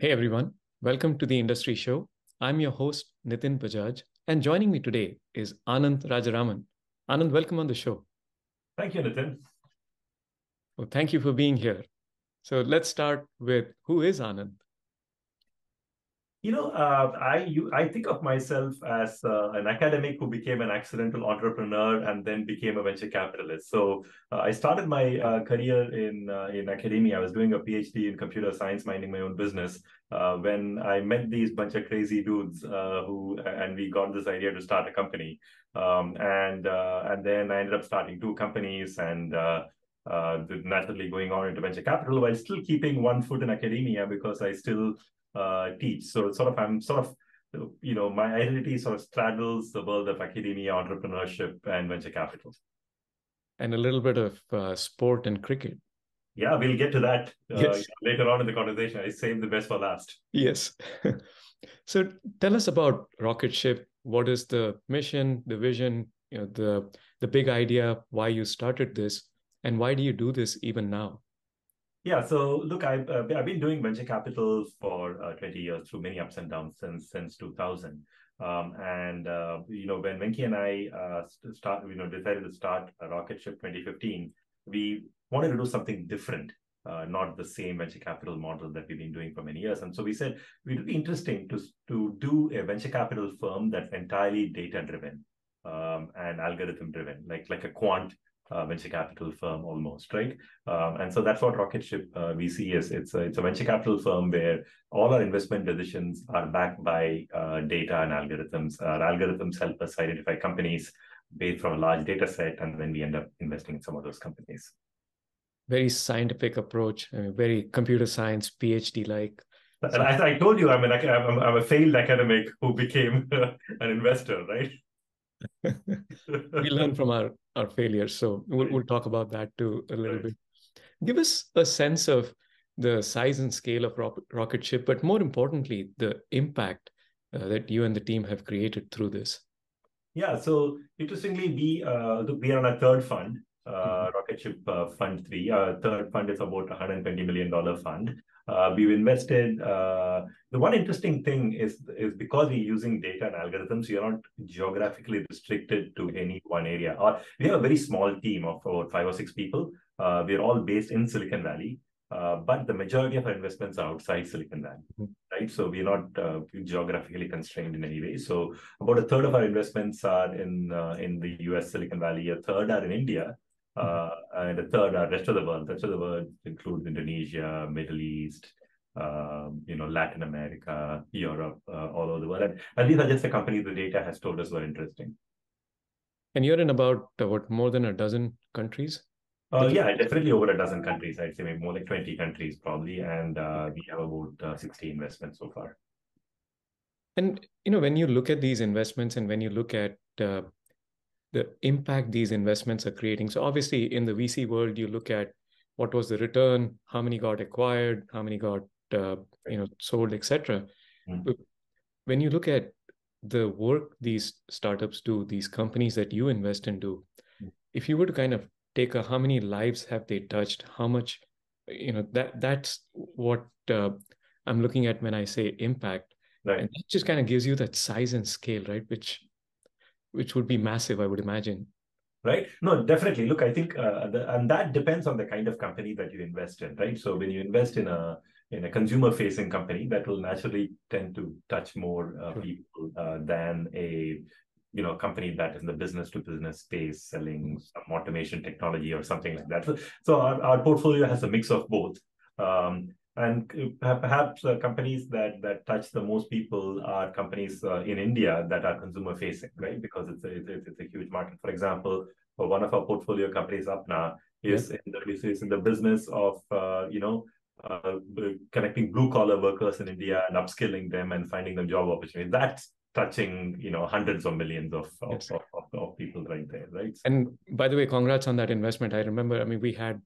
Hey everyone, welcome to the Industry Show. I'm your host, Nitin Bajaj, and joining me today is Anand Rajaraman. Anand, welcome on the show. Thank you, Nitin. Well, thank you for being here. So let's start with who is Anand? You know, uh, I you, I think of myself as uh, an academic who became an accidental entrepreneur and then became a venture capitalist. So uh, I started my uh, career in uh, in academia. I was doing a PhD in computer science, minding my own business. Uh, when I met these bunch of crazy dudes who and we got this idea to start a company, um, and and then I ended up starting two companies and. Naturally going on into venture capital while still keeping one foot in academia because I still uh, teach. So sort of I'm sort of you know my identity sort of straddles the world of academia, entrepreneurship, and venture capital. And a little bit of uh, sport and cricket. Yeah, we'll get to that uh, yes. later on in the conversation. I save the best for last. Yes. so tell us about Rocketship. What is the mission, the vision, you know, the the big idea, why you started this, and why do you do this even now? Yeah, so look, I've, uh, I've been doing venture capital for uh, 20 years through many ups and downs since since 2000. Um, and uh, you know, when Venki and I uh, start, you know, decided to start Rocketship 2015, we wanted to do something different, uh, not the same venture capital model that we've been doing for many years. And so we said it would be interesting to to do a venture capital firm that's entirely data driven um, and algorithm driven, like like a quant uh, venture capital firm almost, right? Um, and so that's what Rocketship uh, VC is. It's a, it's a venture capital firm where all our investment decisions are backed by uh, data and algorithms. Our algorithms help us identify companies based from a large data set, and then we end up investing in some of those companies. Very scientific approach, I mean, very computer science, PhD like. And as I told you, I'm, an, I'm, I'm a failed academic who became an investor, right? We learn from our our failures so we'll, we'll talk about that too a little right. bit give us a sense of the size and scale of Rocketship but more importantly the impact uh, that you and the team have created through this yeah so interestingly we uh, we are on a third fund uh, mm-hmm. Rocketship uh, fund 3 uh, third fund is about 120 million dollar fund uh, we've invested. Uh, the one interesting thing is is because we're using data and algorithms, you're not geographically restricted to any one area. Or we have a very small team of about five or six people. Uh, we're all based in Silicon Valley, uh, but the majority of our investments are outside Silicon Valley, mm-hmm. right? So we're not uh, geographically constrained in any way. So about a third of our investments are in uh, in the U.S. Silicon Valley. A third are in India uh, and the third are rest of the world. Rest of the world includes Indonesia, Middle East, um, you know, Latin America, Europe, uh, all over the world. And, and, these are just the companies the data has told us were interesting. And you're in about uh, what more than a dozen countries? Uh, yeah, definitely over a dozen countries. I'd say maybe more like 20 countries probably. And uh, we have about uh, 60 investments so far. And, you know, when you look at these investments and when you look at uh, the impact these investments are creating. So obviously in the VC world, you look at what was the return, how many got acquired, how many got uh, you know sold, etc. Mm-hmm. When you look at the work these startups do, these companies that you invest in do, mm-hmm. if you were to kind of take a how many lives have they touched, how much, you know that that's what uh, I'm looking at when I say impact. Right. And it just kind of gives you that size and scale, right? Which which would be massive, I would imagine. Right? No, definitely. Look, I think, uh, the, and that depends on the kind of company that you invest in, right? So when you invest in a in a consumer-facing company, that will naturally tend to touch more uh, sure. people uh, than a you know company that is in the business to business space selling some automation technology or something like that so, so our, our portfolio has a mix of both um, and perhaps uh, companies that that touch the most people are companies uh, in India that are consumer facing, right? Because it's a, it's, it's a huge market. For example, for one of our portfolio companies, Apna, is, in, the, is in the business of uh, you know uh, connecting blue collar workers in India and upskilling them and finding them job opportunities. That's touching you know hundreds of millions of of, yes. of, of, of, people right there, right? And by the way, congrats on that investment. I remember. I mean, we had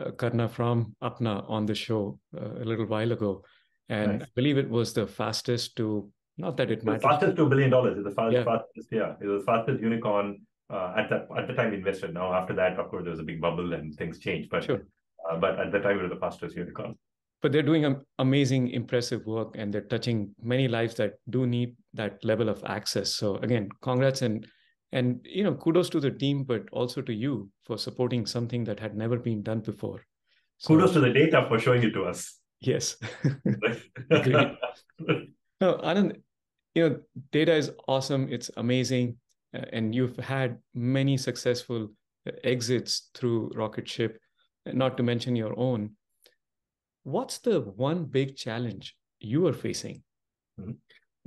uh, Karna from Apna on the show uh, a little while ago, and nice. I believe it was the fastest to not that it matters. Fastest to a billion dollars the fastest, yeah. fastest, yeah. It was the fastest unicorn uh, at that at the time invested. Now after that, of course, there was a big bubble and things changed, but sure. uh, but at the time it was the fastest unicorn. but they're doing amazing, impressive work, and they're touching many lives that do need that level of access. So again, congrats and and you know kudos to the team, but also to you for supporting something that had never been done before. So, kudos to the data for showing it to us. Yes. no, Anand, you know, data is awesome. It's amazing, uh, and you've had many successful uh, exits through Rocketship, not to mention your own what's the one big challenge you are facing? Mm-hmm.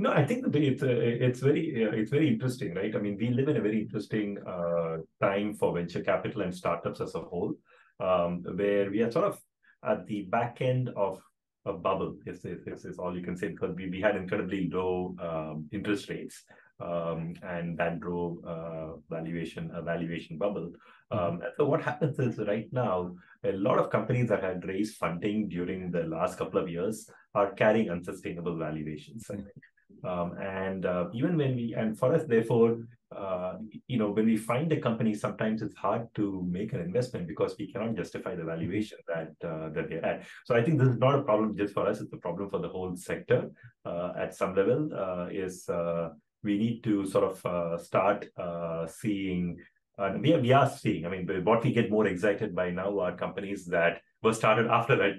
No, I think it's uh, it's very uh, it's very interesting, right? I mean, we live in a very interesting uh, time for venture capital and startups as a whole, um, where we are sort of at the back end of a bubble. Is is, is all you can say because we, we had incredibly low um, interest rates, um, and that drove uh, valuation a valuation bubble. Mm-hmm. Um, so what happens is right now a lot of companies that had raised funding during the last couple of years are carrying unsustainable valuations. Um, and uh, even when we and for us therefore uh, you know when we find a company sometimes it's hard to make an investment because we cannot justify the valuation that uh, that they're at. So i think this is not a problem just for us it's a problem for the whole sector. Uh, at some level uh, is uh, we need to sort of start seeing we are, we are seeing, I mean, what we get more excited by now are companies that were started after that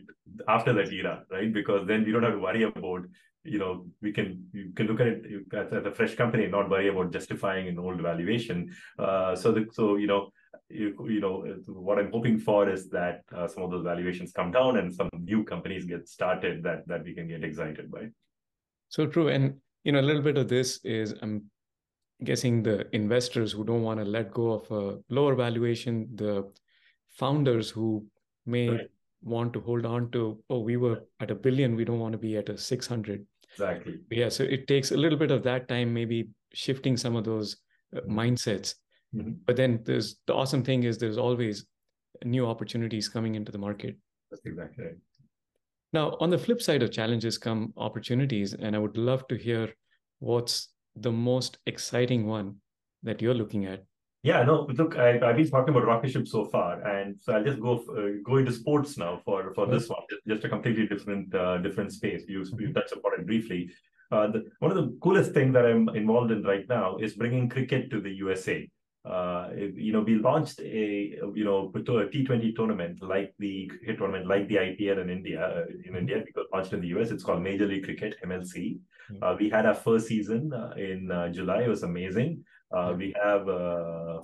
after that era, right? Because then we don't have to worry about, you know, we can you can look at it as, a fresh company and not worry about justifying an old valuation. Uh, so the, so you know. You, you know what I'm hoping for is that uh, some of those valuations come down and some new companies get started that that we can get excited by. So true, and you know a little bit of this is I'm guessing the investors who don't want to let go of a lower valuation, the founders who may right. Want to hold on to, oh, we were at a billion, we don't want to be at a 600. Exactly. Yeah. So it takes a little bit of that time, maybe shifting some of those uh, mm-hmm. mindsets. Mm-hmm. But then there's the awesome thing is there's always new opportunities coming into the market. That's exactly right. Now, on the flip side of challenges come opportunities, and I would love to hear what's the most exciting one that you're looking at? Yeah, no, look, I, have been talking about Rocketship so far, and so I'll just go uh, go into sports now for for this one, just, a completely different uh, different space. You you touched upon it briefly. Uh, the, one of the coolest things that I'm involved in right now is bringing cricket to the USA. Uh, you know, we launched a you know a T20 tournament like the cricket tournament, like the IPL in India. Uh, in India, because launched in the US, it's called Major League Cricket (MLC). Hmm. Uh, we had our first season uh, in uh, July. It was amazing. Uh, we have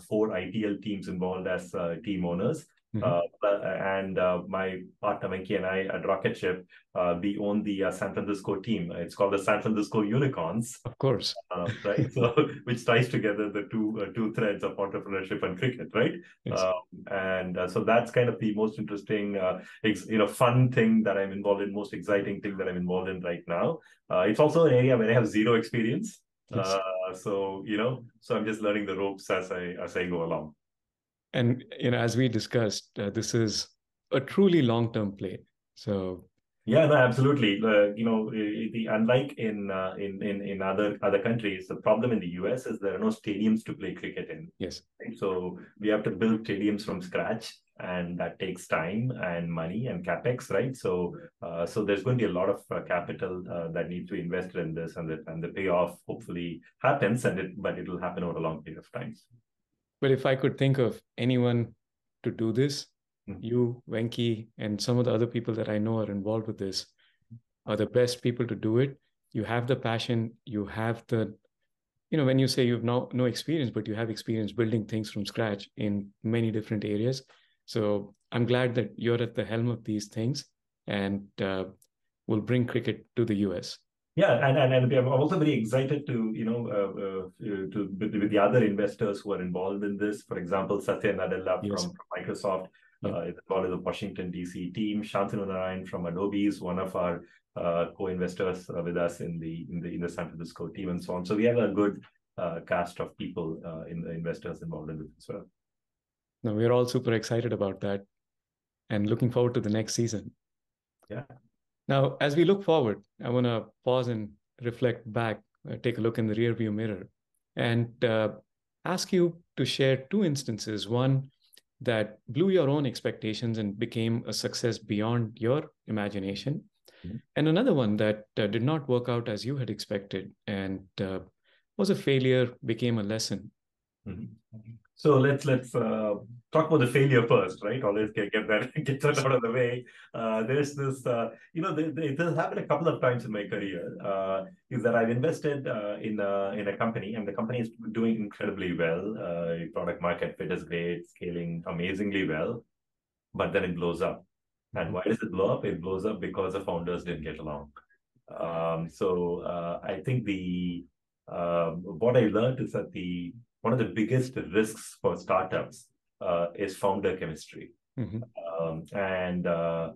four IPL teams involved as team owners. Mm-hmm. Uh, and uh, my partner Venki and I at Rocketship, uh, we own the San Francisco team. It's called the San Francisco Unicorns. Of course, right? so, which ties together the two two threads of entrepreneurship and cricket, right? Yes. Um, and so that's kind of the most interesting, ex- you know, fun thing that I'm involved in, most exciting thing that I'm involved in right now. it's also an area where I have zero experience. Yes. So you know, so I'm just learning the ropes as I as I go along. And you know as we discussed uh, this is a truly long term play. So yeah no absolutely. Uh, you know the, unlike in, uh, in in in other other countries the problem in the us is there are no stadiums to play cricket in. Yes. So we have to build stadiums from scratch and that takes time and money and capex right so uh, so there's going to be a lot of uh, capital uh, that needs to be invested in this and the, and the payoff hopefully happens and it but it will happen over a long period of time but if I could think of anyone to do this, mm-hmm. you, Venki, and some of the other people that I know are involved with this are the best people to do it. You have the passion, you have the, you know, when you say you've no no experience, but you have experience building things from scratch in many different areas. So I'm glad that you're at the helm of these things and uh, will bring cricket to the US. Yeah, and, and, and I'm also very excited to, you know, uh, uh, to with, with, the other investors who are involved in this. For example, Satya Nadella yes. from, from, Microsoft yeah. uh, is involved in the Washington, D.C. team. Shantanu Narayan from Adobe is one of our uh, co-investors uh, with us in the, in the in the San Francisco team and so on. So we have a good uh, cast of people in the investors involved in this as well. No, we're all super excited about that and looking forward to the next season. Yeah. Now, as we look forward, I want to pause and reflect back, uh, take a look in the rearview mirror, and uh, ask you to share two instances. One that blew your own expectations and became a success beyond your imagination. Mm-hmm. And another one that uh, did not work out as you had expected and uh, was a failure, became a lesson. Mm-hmm. So let's let's uh, talk about the failure first, right? Always get, get that get that out of the way. Uh, there's this, uh, you know, it has happened a couple of times in my career. Uh, is that I've invested uh, in a in a company, and the company is doing incredibly well. Uh, product market fit is great, scaling amazingly well, but then it blows up. And why does it blow up? It blows up because the founders didn't get along. Um, so I think the what I learned is that the one of the biggest risks for startups uh, is founder chemistry. Mm-hmm. Um, and uh,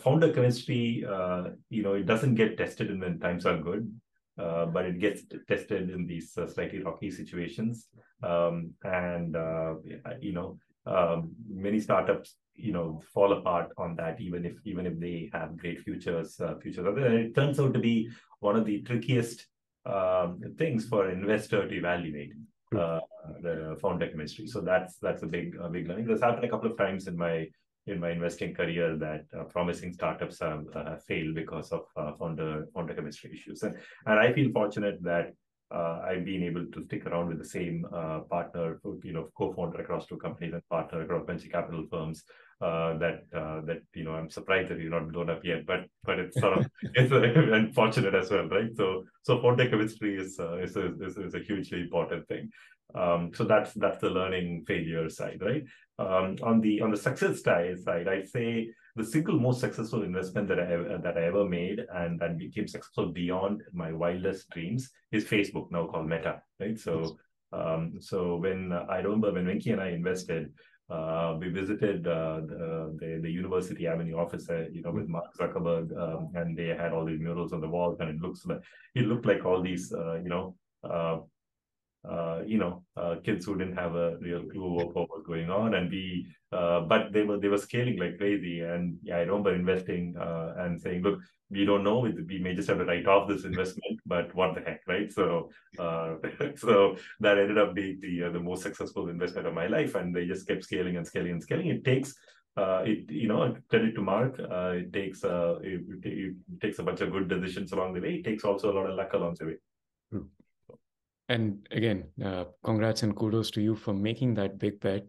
founder chemistry, uh, you know, it doesn't get tested in when times are good, uh, but it gets tested in these uh, slightly rocky situations. Um, and, uh, you know, um, many startups, you know, fall apart on that, even if even if they have great futures. futures, and it turns out to be one of the trickiest um, things for an investor to evaluate uh, the founder chemistry. So that's that's a big a big learning. This happened a couple of times in my in my investing career that uh, promising startups have uh, failed because of uh, founder founder chemistry issues. And and I feel fortunate that uh, I've been able to stick around with the same uh, partner, you know, co-founder across two companies and partner across venture capital firms. Uh, that uh, that you know, I'm surprised that you're not blown up yet, but but it's sort of it's unfortunate as well, right? So so founder chemistry is uh, is, a, is, is a hugely important thing. Um, so that's that's the learning failure side, right? Um, on the on the success side, I'd say the single most successful investment that I ever, that I ever made and that became successful beyond my wildest dreams is Facebook, now called Meta, right? So um, so when uh, I remember when Venki and I invested, uh, we visited uh, the, the, the University Avenue office, uh, you know, with Mark Zuckerberg, um, and they had all these murals on the walls, and it looks like it looked like all these, uh, you know, uh, you know, uh, kids who didn't have a real clue of what was going on, and we, uh, but they were they were scaling like crazy. And yeah, I remember investing uh, and saying, look, we don't know, we may just have to write off this investment, but what the heck, right? So, uh, so that ended up being the uh, the most successful investment of my life, and they just kept scaling and scaling and scaling. It takes uh, it you know credit to Mark. Uh, it takes uh, it, it, takes a bunch of good decisions along the way. It takes also a lot of luck along the way. And again, uh, congrats and kudos to you for making that big bet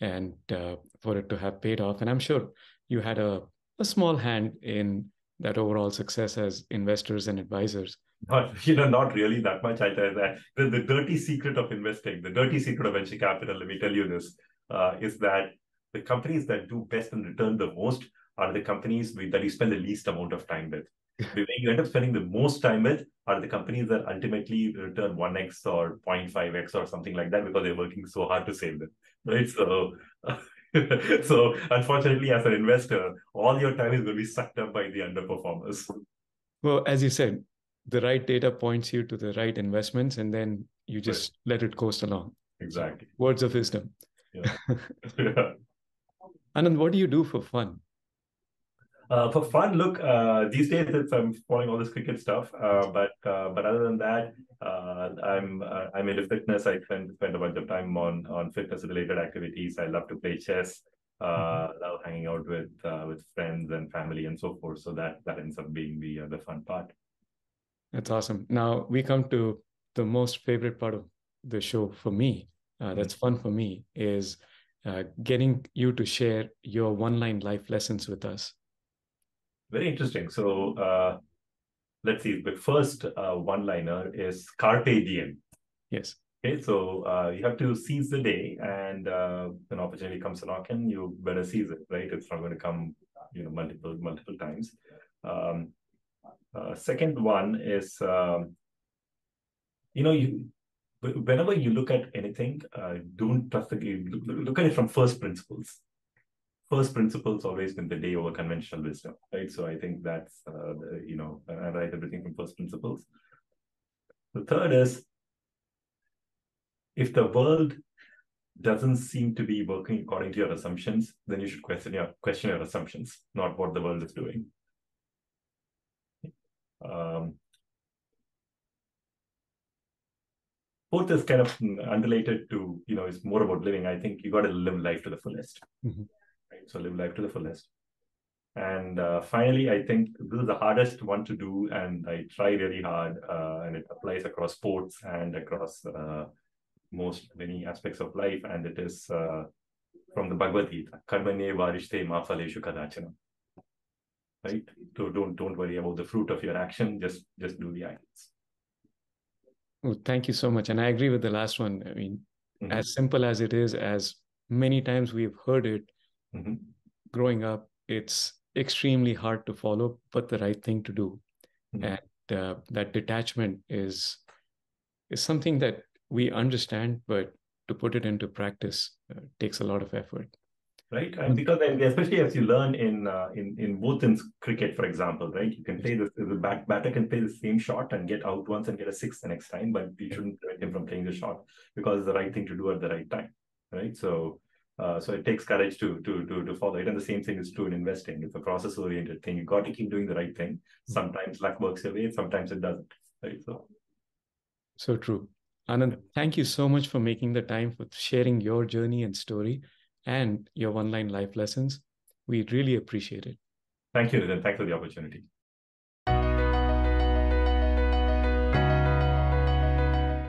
and uh, for it to have paid off. And I'm sure you had a, a small hand in that overall success as investors and advisors. Not, you know, not really that much. I tell that the, the dirty secret of investing, the dirty secret of venture capital, let me tell you this, uh, is that the companies that do best and return the most are the companies that you spend the least amount of time with when you end up spending the most time with are the companies that ultimately return 1x or 0.5x or something like that because they're working so hard to save them right so so unfortunately as an investor all your time is going to be sucked up by the underperformers well as you said the right data points you to the right investments and then you just right. let it coast along exactly words of wisdom yeah. yeah. Anand, what do you do for fun? Uh, for fun, look, uh, these days it's I'm following all this cricket stuff. Uh, but uh, but other than that, uh, I'm uh, I'm into fitness. I spend spend a bunch of time on on fitness related activities. I love to play chess. Mm-hmm. Love hanging out with with friends and family and so forth. So that that ends up being the the fun part. That's awesome. Now we come to the most favorite part of the show for me. that's mm-hmm. fun for me is getting you to share your one line life lessons with us. Very interesting. So uh, let's see. The first uh, one-liner is carpe diem. Yes. Okay, so uh, you have to seize the day, and uh, an opportunity comes along, and you better seize it, right? It's not going to come, you know, multiple multiple times. Um, uh, second one is, um, you know, you whenever you look at anything, uh, don't trust the look, look at it from first principles first principles always been the day over conventional wisdom, right? So I think that's, uh, you know, I write everything from first principles. The third is if the world doesn't seem to be working according to your assumptions, then you should question your question your assumptions, not what the world is doing. Um, is kind of unrelated to you know it's more about living. I think you got to live life to the fullest. Mm-hmm. So live life to the fullest. And uh, finally, I think this is the hardest one to do, and I try really hard, uh, and it applies across sports and across uh, most many aspects of life. And it is uh, from the Bhagavad Gita, "Karmanye vadhikaraste ma phaleshu kadachana." Right? So don't don't worry about the fruit of your action. Just just do the actions. Well, thank you so much, and I agree with the last one. I mean, mm-hmm. as simple as it is, as many times we've heard it mm-hmm. growing up, it's extremely hard to follow, but the right thing to do. Mm-hmm. And uh, that detachment is is something that we understand, but to put it into practice uh, takes a lot of effort. Right, and because especially as you learn in uh, in in both in cricket, for example, right, you can play this. The bat, batter can play the same shot and get out once and get a six the next time, but you shouldn't prevent him from playing the shot because it's the right thing to do at the right time, right? So uh, so it takes courage to to to to follow it, and the same thing is true in investing. It's a process oriented thing. You got to keep doing the right thing. Sometimes luck works your way, sometimes it doesn't. Right. So, so true. Anand, thank you so much for making the time for sharing your journey and story and your online life lessons. We really appreciate it. Thank you, and thanks for the opportunity.